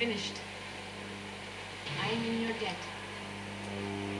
finished. I am in your debt.